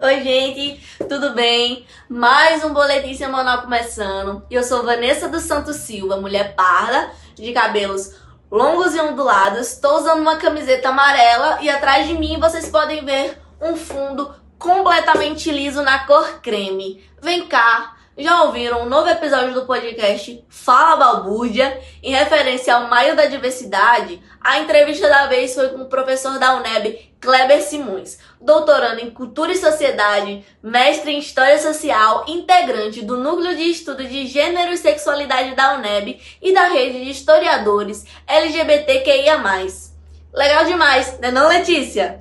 Oi, gente, tudo bem? Mais um boletim semanal começando. Eu sou Vanessa dos Santos Silva, mulher parda, de cabelos longos e ondulados. Estou usando uma camiseta amarela e atrás de mim vocês podem ver um fundo completamente liso na cor creme. Vem cá, já ouviram um novo episódio do podcast Fala Balbúrdia? Em referência ao Maio da Diversidade, a entrevista da vez foi com o professor da UNEB, Kleber Simões, doutorando em Cultura e Sociedade, mestre em História Social, integrante do Núcleo de Estudo de Gênero e Sexualidade da UNEB e da rede de historiadores LGBTQIA+. Legal demais, né não, Letícia?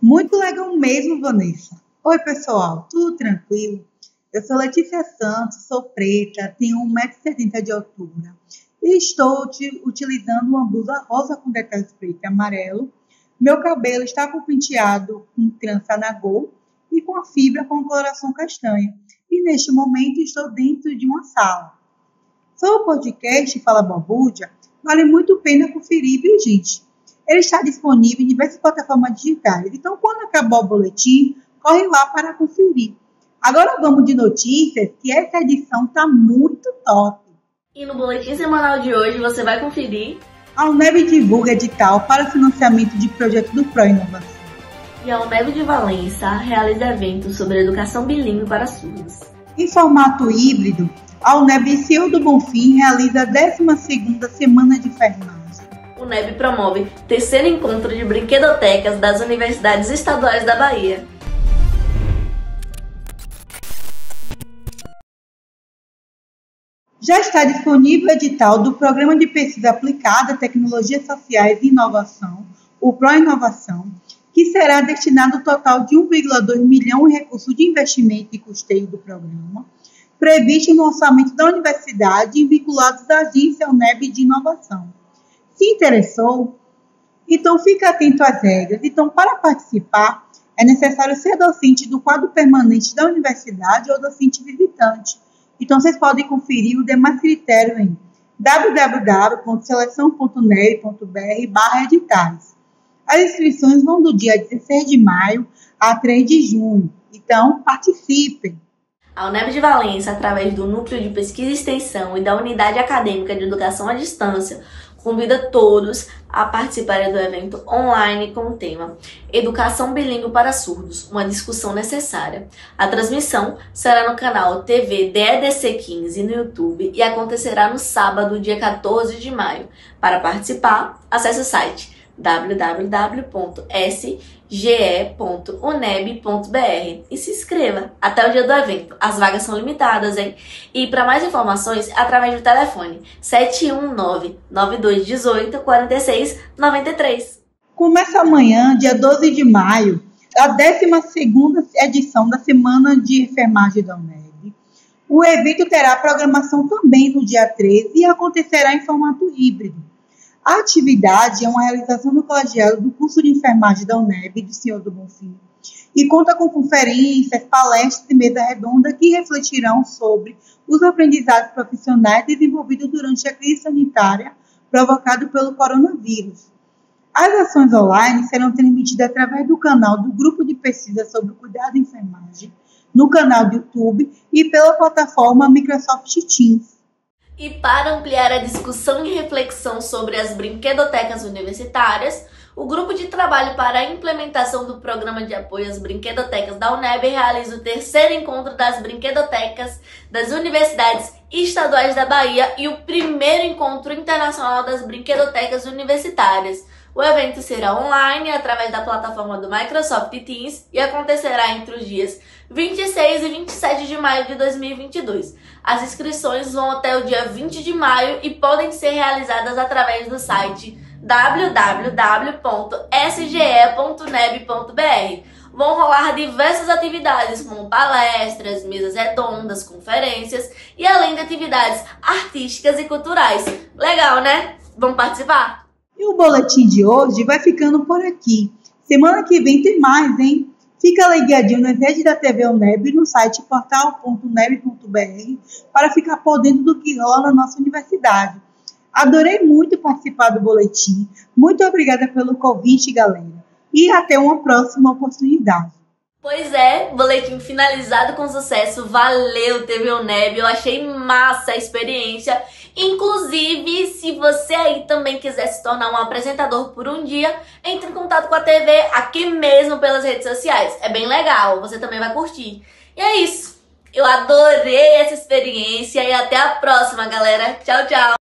Muito legal mesmo, Vanessa. Oi, pessoal, tudo tranquilo? Eu sou Letícia Santos, sou preta, tenho 1,70m de altura e estou utilizando uma blusa rosa com detalhes preto e amarelo meu cabelo está com penteado com trança na gol e com a fibra com coloração castanha. E neste momento estou dentro de uma sala. Sobre o podcast Fala Bambúdia, vale muito a pena conferir, viu, gente? Ele está disponível em diversas plataformas digitais. Então, quando acabar o boletim, corre lá para conferir. Agora vamos de notícias, que essa edição está muito top. E no boletim semanal de hoje você vai conferir a UNEB divulga edital para financiamento de projetos do Pro Inovação. E a UNEB de Valença realiza eventos sobre educação bilíngue para surdos. Em formato híbrido, a UNEB Ciúdo do Bonfim realiza a 12ª Semana de Enfermagem. O UNEB promove terceiro encontro de brinquedotecas das universidades estaduais da Bahia. Já está disponível o edital do Programa de Pesquisa Aplicada Tecnologias Sociais e Inovação, o ProInovação, que será destinado um total de 1,2 milhão em recursos de investimento e custeio do programa, previsto no orçamento da universidade e vinculados à agência UNEB de Inovação. Se interessou? Então fique atento às regras. Então, para participar, é necessário ser docente do quadro permanente da universidade ou docente visitante então, vocês podem conferir o demais critério em www.seleção.neb.br editais. As inscrições vão do dia 16 de maio a 3 de junho. Então, participem! A UNEB de Valência, através do Núcleo de Pesquisa e Extensão e da Unidade Acadêmica de Educação à Distância, convida todos a participarem do evento online com o tema Educação Bilingue para Surdos, uma discussão necessária. A transmissão será no canal TV DEDC 15 no YouTube e acontecerá no sábado, dia 14 de maio. Para participar, acesse o site www.sge.uneb.br e se inscreva até o dia do evento. As vagas são limitadas, hein? E para mais informações, através do telefone 719 9218 4693. Começa amanhã, dia 12 de maio, a 12 edição da Semana de Enfermagem da UNEB. O evento terá programação também no dia 13 e acontecerá em formato híbrido a atividade é uma realização do colegiado do curso de enfermagem da UNEB de Senhor do Bonfim e conta com conferências, palestras e mesa redonda que refletirão sobre os aprendizados profissionais desenvolvidos durante a crise sanitária provocada pelo coronavírus. As ações online serão transmitidas através do canal do Grupo de Pesquisa sobre o Cuidado e Enfermagem, no canal do YouTube e pela plataforma Microsoft Teams. E para ampliar a discussão e reflexão sobre as brinquedotecas universitárias, o Grupo de Trabalho para a Implementação do Programa de Apoio às Brinquedotecas da UNEB realiza o terceiro encontro das brinquedotecas das universidades estaduais da Bahia e o primeiro encontro internacional das brinquedotecas universitárias. O evento será online através da plataforma do Microsoft Teams e acontecerá entre os dias 26 e 27 de maio de 2022. As inscrições vão até o dia 20 de maio e podem ser realizadas através do site www.sge.neb.br. Vão rolar diversas atividades, como palestras, mesas redondas, conferências e além de atividades artísticas e culturais. Legal, né? Vamos participar? E o boletim de hoje vai ficando por aqui. Semana que vem tem mais, hein? Fica ligadinho nas redes da TV UNEB no site portal.uneb.br para ficar por dentro do que rola na nossa universidade. Adorei muito participar do boletim. Muito obrigada pelo convite, galera. E até uma próxima oportunidade. Pois é, Boletim finalizado com sucesso. Valeu, TV Uneb. Eu achei massa a experiência. Inclusive, você aí também quiser se tornar um apresentador por um dia, entre em contato com a TV aqui mesmo pelas redes sociais. É bem legal, você também vai curtir. E é isso. Eu adorei essa experiência e até a próxima, galera. Tchau, tchau.